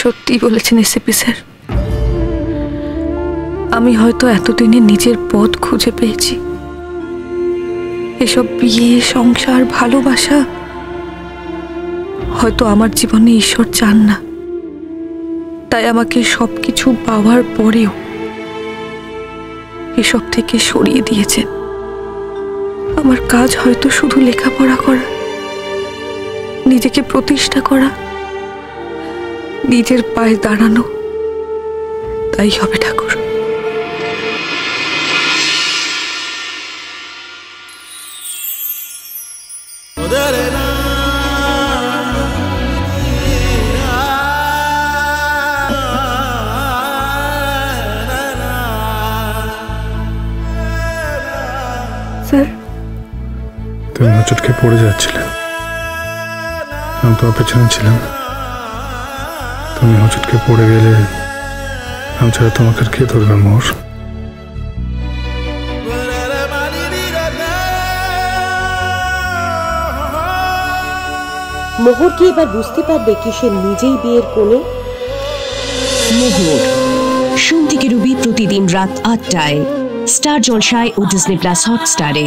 সত্যি বলেছেন ACP sir. আমি হয়তো এতদিনে নিজের পথ খুঁজে পেয়েছি। এসব বিয়ে, সংসার, ভালোবাসা হয়তো আমার জীবনে ঈশ্বর চান না। তাই আমাকে সব কিছু পাওয়ার পরেও এসব থেকে সরিয়ে দিয়েছেন। আমার কাজ হয়তো শুধু লেখাপড়া করা, নিজেকে প্রতিষ্ঠা করা নিজের পায়ে দাঁড়ানো। তাই হবে ঠাকুর। স্যার। তুমি হোঁচটকে পড়ে যাচ্ছিলে। আমি তোমার পেছনে ছিলাম। তুমি হোঁচটকে পড়ে গেলে আমি ছাড়া তোমাকে আর কে ধরবে মোর? মোহর কি এবার বুঝতে পারবে কি সে নিজেই বিয়ের কোণে? মোহর সোম থেকে রবি প্রতিদিন রাত আটটায় স্টার জলসায় ও ডিসনি প্লাস হটস্টারে।